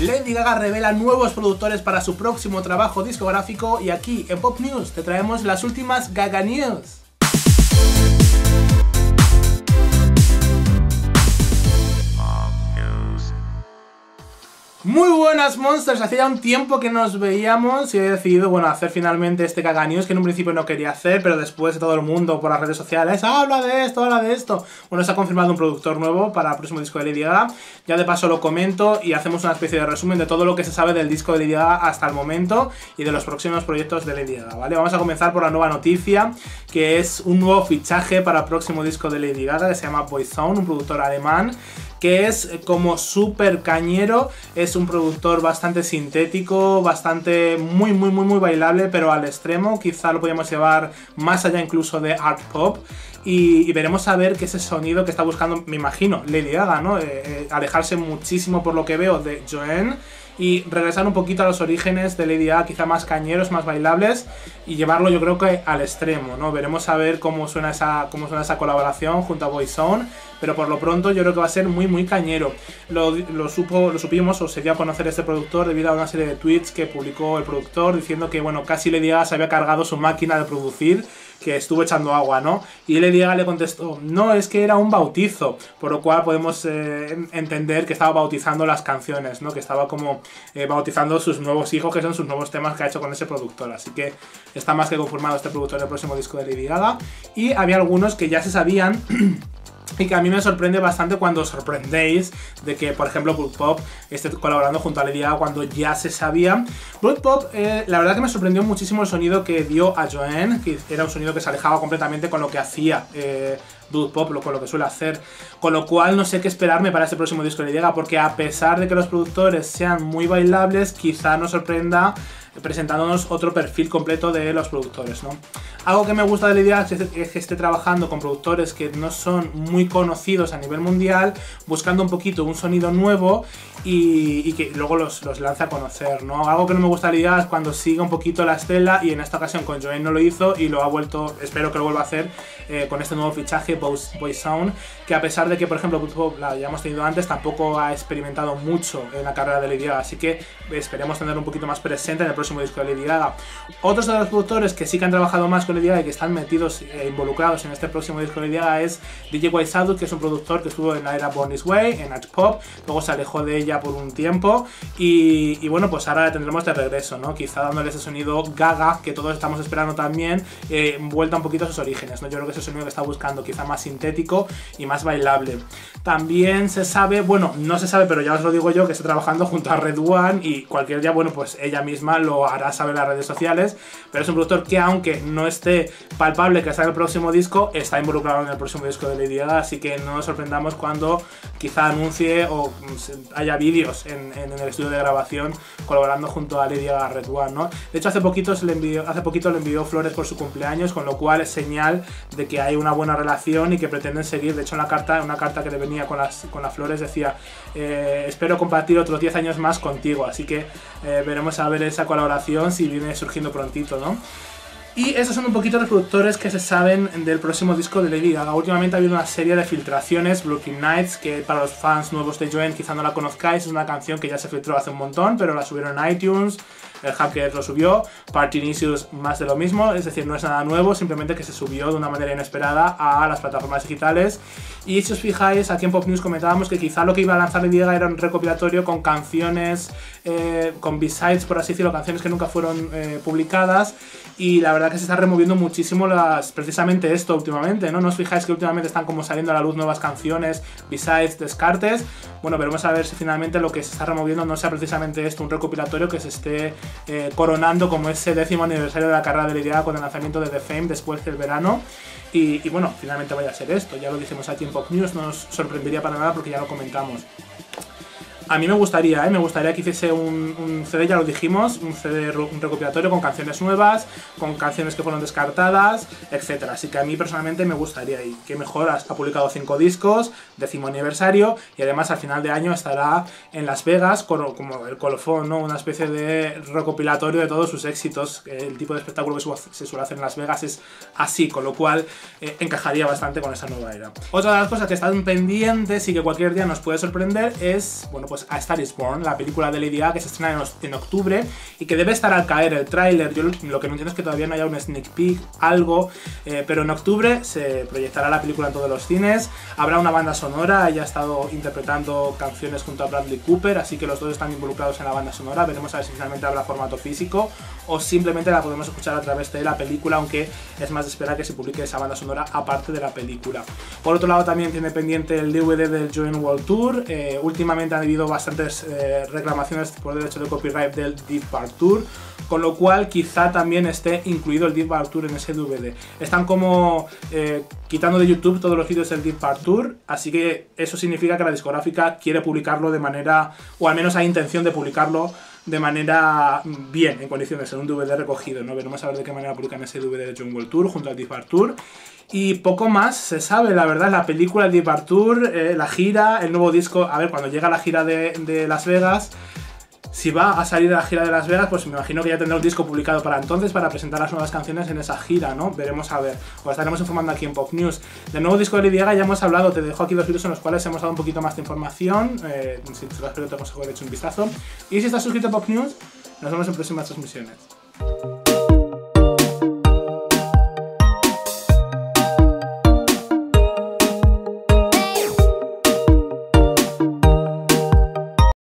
Lady Gaga revela nuevos productores para su próximo trabajo discográfico y aquí en Pop News te traemos las últimas Gaga News. Buenas monsters, hacía un tiempo que nos veíamos y he decidido, bueno, hacer finalmente este Caga que en un principio no quería hacer, pero después de todo el mundo por las redes sociales, habla de esto, habla de esto. Bueno, se ha confirmado un productor nuevo para el próximo disco de Lady Gaga, ya de paso lo comento y hacemos una especie de resumen de todo lo que se sabe del disco de Lady Gaga hasta el momento y de los próximos proyectos de Lady Gaga, ¿vale? Vamos a comenzar por la nueva noticia, que es un nuevo fichaje para el próximo disco de Lady Gaga, que se llama Boyzone, un productor alemán que es como súper cañero, es un productor bastante sintético, bastante muy, muy, muy, muy bailable, pero al extremo, quizá lo podríamos llevar más allá incluso de art pop. Y, veremos a ver qué es ese sonido que está buscando, me imagino, Lady Gaga, ¿no? Eh, eh, alejarse muchísimo por lo que veo de Joanne y regresar un poquito a los orígenes de Lady Gaga, quizá más cañeros, más bailables y llevarlo yo creo que al extremo, ¿no? Veremos a ver cómo suena esa, cómo suena esa colaboración junto a Boyzone, pero por lo pronto yo creo que va a ser muy muy cañero. Lo, supo, lo supimos o se dio a conocer este productor debido a una serie de tweets que publicó el productor diciendo que bueno, casi Lady Gaga se había cargado su máquina de producir que estuvo echando agua, ¿no? Y Lady Gaga le contestó, no, es que era un bautizo, por lo cual podemos eh, entender que estaba bautizando las canciones, ¿no? Que estaba como eh, bautizando sus nuevos hijos, que son sus nuevos temas que ha hecho con ese productor. Así que está más que confirmado este productor del próximo disco de Lady Gaga. Y había algunos que ya se sabían. Y que a mí me sorprende bastante cuando sorprendéis de que, por ejemplo, Blood Pop esté colaborando junto a Lady Gaga cuando ya se sabía. Blood Pop, eh, la verdad que me sorprendió muchísimo el sonido que dio a Joanne, que era un sonido que se alejaba completamente con lo que hacía eh, Pop, con lo que suele hacer. Con lo cual no sé qué esperarme para este próximo disco de Gaga, porque a pesar de que los productores sean muy bailables, quizá nos sorprenda presentándonos otro perfil completo de los productores, ¿no? Algo que me gusta de la idea es que esté trabajando con productores que no son muy conocidos a nivel mundial, buscando un poquito un sonido nuevo y, que luego los, los, lanza a conocer, ¿no? Algo que no me gusta de la idea es cuando sigue un poquito la estela y en esta ocasión con Joanne no lo hizo y lo ha vuelto, espero que lo vuelva a hacer eh, con este nuevo fichaje, Boy Sound, que a pesar de que, por ejemplo, la ya hemos tenido antes, tampoco ha experimentado mucho en la carrera de Lady Gaga, así que esperemos tener un poquito más presente en el próximo disco de Lady Gaga. Otros de los productores que sí que han trabajado más Lady Gaga y que están metidos e involucrados en este próximo disco de Lady Gaga es DJ White que es un productor que estuvo en la era Born This Way, en Arch Pop, luego se alejó de ella por un tiempo y, bueno, pues ahora tendremos de regreso, ¿no? Quizá dándole ese sonido gaga que todos estamos esperando también, eh, vuelta un poquito a sus orígenes, ¿no? Yo creo que ese sonido que está buscando, quizá más sintético y más bailable. También se sabe, bueno, no se sabe, pero ya os lo digo yo, que está trabajando junto a Red One y cualquier día, bueno, pues ella misma lo hará saber en las redes sociales, pero es un productor que aunque no esté palpable que está en el próximo disco, está involucrado en el próximo disco de Lady Gaga, así que no nos sorprendamos cuando quizá anuncie o haya vídeos en, el estudio de grabación colaborando junto a Lady Gaga Red One, ¿no? De hecho, hace poquito, le envió, hace poquito le envió flores por su cumpleaños, con lo cual es señal de que hay una buena relación y que pretenden seguir. De hecho, en la carta, una carta que le venía con las, con las flores decía, eh, espero compartir otros 10 años más contigo, así que eh, veremos a ver esa colaboración si viene surgiendo prontito, ¿no? Y esos son un poquito los productores que se saben del próximo disco de Lady Gaga. Últimamente ha habido una serie de filtraciones, Brooklyn Nights, que para los fans nuevos de Joanne quizá no la conozcáis, es una canción que ya se filtró hace un montón, pero la subieron en iTunes, el Hacker lo subió, Party Initials más de lo mismo, es decir, no es nada nuevo, simplemente que se subió de una manera inesperada a las plataformas digitales. Y si os fijáis, aquí en Pop News comentábamos que quizá lo que iba a lanzar Lady Gaga era un recopilatorio con canciones, eh, con B-sides, por así decirlo, canciones que nunca fueron eh, publicadas. Y la verdad que se está removiendo muchísimo las, precisamente esto últimamente, ¿no? No os fijáis que últimamente están como saliendo a la luz nuevas canciones, B-sides, descartes. Bueno, veremos a ver si finalmente lo que se está removiendo no sea precisamente esto, un recopilatorio que se esté eh, coronando como ese décimo aniversario de la carrera de Lady con el lanzamiento de The Fame después del verano. Y, bueno, finalmente vaya a ser esto. Ya lo dijimos aquí en Pop News, no nos sorprendería para nada porque ya lo comentamos. A mí me gustaría, ¿eh? me gustaría que hiciese un, CD, ya lo dijimos, un CD un recopilatorio con canciones nuevas, con canciones que fueron descartadas, etc. Así que a mí personalmente me gustaría, y que mejor, ha publicado cinco discos, décimo aniversario, y además al final de año estará en Las Vegas como el colofón, ¿no? una especie de recopilatorio de todos sus éxitos. El tipo de espectáculo que se suele hacer en Las Vegas es así, con lo cual eh, encajaría bastante con esa nueva era. Otra de las cosas que están pendientes y que cualquier día nos puede sorprender es, bueno, pues A Star is Born, la película de Lady Gaga que se estrena en, octubre y que debe estar al caer el tráiler. Yo lo que no entiendo es que todavía no haya un sneak peek, algo, eh, pero en octubre se proyectará la película en todos los cines. Habrá una banda sonora, ella ha estado interpretando canciones junto a Bradley Cooper, así que los dos están involucrados en la banda sonora. Veremos a ver si finalmente habrá formato físico o simplemente la podemos escuchar a través de la película, aunque es más de esperar que se publique esa banda sonora aparte de la película. Por otro lado, también tiene pendiente el DVD del Join World Tour. Eh, últimamente han habido bastantes eh, reclamaciones por derecho de copyright del Deep Park Tour, con lo cual quizá también esté incluido el Deep Park Tour en ese DVD. Están como eh, quitando de YouTube todos los vídeos del Deep Park Tour, así que eso significa que la discográfica quiere publicarlo de manera, o al menos hay intención de publicarlo de manera bien, en condiciones, en un DVD recogido, ¿no? Veremos a ver de qué manera publican ese DVD de John World Tour junto al Deep Park Tour. Y poco más se sabe, la verdad, la película, el Deep Tour, eh, la gira, el nuevo disco, a ver, cuando llega la gira de, de Las Vegas, si va a salir a la gira de Las Vegas, pues me imagino que ya tendrá un disco publicado para entonces para presentar las nuevas canciones en esa gira, ¿no? Veremos a ver. Os estaremos informando aquí en Pop News. Del nuevo disco de Lady Gaga ya hemos hablado, te dejo aquí dos vídeos en los cuales hemos dado un poquito más de información. Eh, si te lo has te hemos hecho un vistazo. Y si estás suscrito a Pop News, nos vemos en próximas transmisiones.